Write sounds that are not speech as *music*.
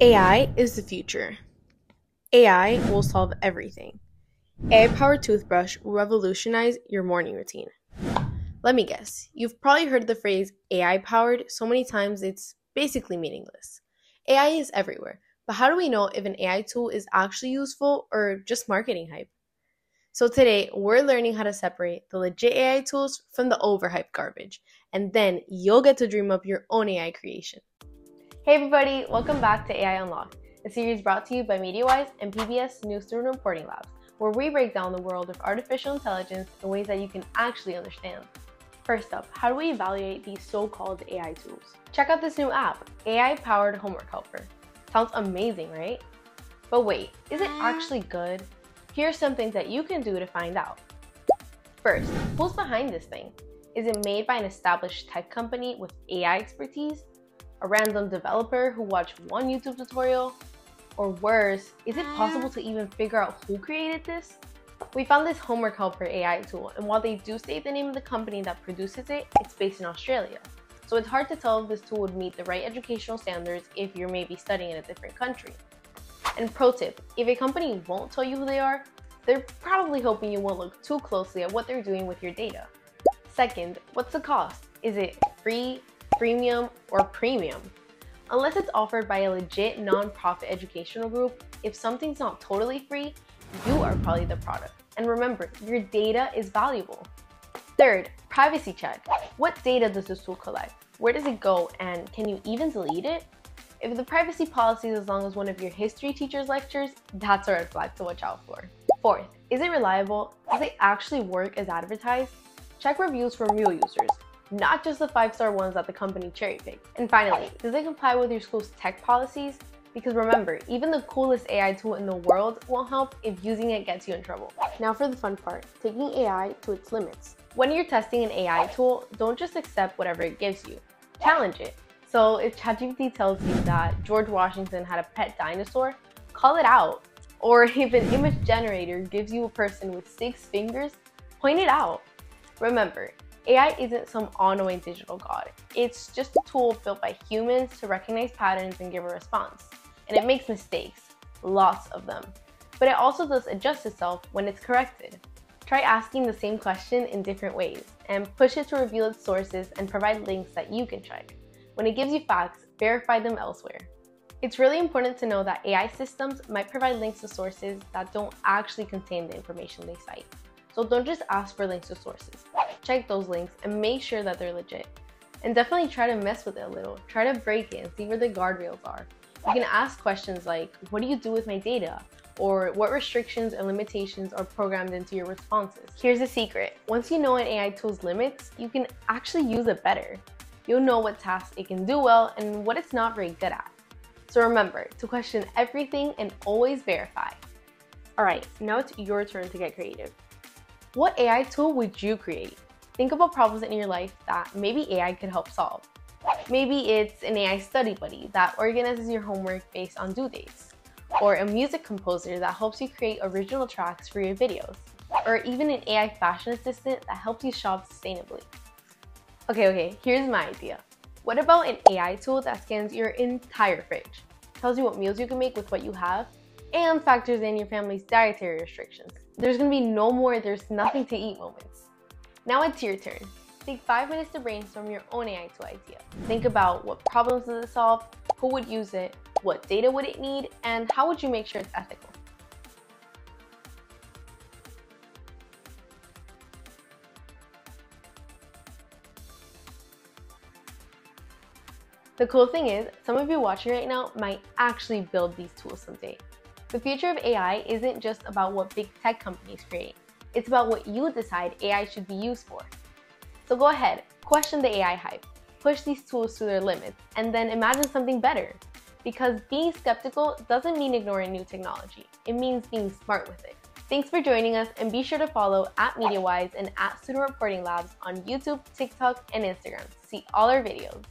AI is the future. AI will solve everything. AI powered toothbrush will revolutionize your morning routine. Let me guess, you've probably heard the phrase AI powered so many times it's basically meaningless. AI is everywhere, but how do we know if an AI tool is actually useful or just marketing hype? So today, we're learning how to separate the legit AI tools from the overhyped garbage, and then you'll get to dream up your own AI creation. Hey everybody, welcome back to AI Unlocked, a series brought to you by MediaWise and PBS News Student Reporting Labs, where we break down the world of artificial intelligence in ways that you can actually understand. First up, how do we evaluate these so-called AI tools? Check out this new app, AI-powered homework helper. Sounds amazing, right? But wait, is it actually good? Here's some things that you can do to find out. First, who's behind this thing? Is it made by an established tech company with AI expertise? A random developer who watched one YouTube tutorial? Or worse, is it possible to even figure out who created this? We found this homework helper AI tool, and while they do state the name of the company that produces it, it's based in Australia. So it's hard to tell if this tool would meet the right educational standards if you're maybe studying in a different country. And pro tip, if a company won't tell you who they are, they're probably hoping you won't look too closely at what they're doing with your data. Second, what's the cost? Is it free, freemium, or premium. Unless it's offered by a legit nonprofit educational group, if something's not totally free, you are probably the product. And remember, your data is valuable. Third, privacy check. What data does this tool collect? Where does it go? And can you even delete it? If the privacy policy is as long as one of your history teacher's lectures, that's a red flag to watch out for. Fourth, is it reliable? Does it actually work as advertised? Check reviews from real users not just the five-star ones that the company cherry-picked. And finally, does it comply with your school's tech policies? Because remember, even the coolest AI tool in the world won't help if using it gets you in trouble. Now for the fun part, taking AI to its limits. When you're testing an AI tool, don't just accept whatever it gives you. Challenge it. So if ChatGPT tells you that George Washington had a pet dinosaur, call it out. Or *laughs* if an image generator gives you a person with six fingers, point it out. Remember, AI isn't some all-knowing digital god. It's just a tool built by humans to recognize patterns and give a response. And it makes mistakes, lots of them. But it also does adjust itself when it's corrected. Try asking the same question in different ways and push it to reveal its sources and provide links that you can check. When it gives you facts, verify them elsewhere. It's really important to know that AI systems might provide links to sources that don't actually contain the information they cite. So don't just ask for links to sources. Check those links and make sure that they're legit. And definitely try to mess with it a little. Try to break it and see where the guardrails are. You can ask questions like, what do you do with my data? Or what restrictions and limitations are programmed into your responses? Here's a secret. Once you know an AI tool's limits, you can actually use it better. You'll know what tasks it can do well and what it's not very good at. So remember to question everything and always verify. Alright, now it's your turn to get creative. What AI tool would you create? Think about problems in your life that maybe AI could help solve. Maybe it's an AI study buddy that organizes your homework based on due dates, or a music composer that helps you create original tracks for your videos, or even an AI fashion assistant that helps you shop sustainably. Okay, okay, here's my idea. What about an AI tool that scans your entire fridge, tells you what meals you can make with what you have, and factors in your family's dietary restrictions? There's gonna be no more there's nothing to eat moments. Now it's your turn. Take five minutes to brainstorm your own AI tool idea. Think about what problems does it solve, who would use it, what data would it need, and how would you make sure it's ethical? The cool thing is, some of you watching right now might actually build these tools someday. The future of AI isn't just about what big tech companies create. It's about what you decide AI should be used for. So go ahead, question the AI hype, push these tools to their limits, and then imagine something better. Because being skeptical doesn't mean ignoring new technology. It means being smart with it. Thanks for joining us and be sure to follow at MediaWise and at Student Reporting Labs on YouTube, TikTok, and Instagram to see all our videos.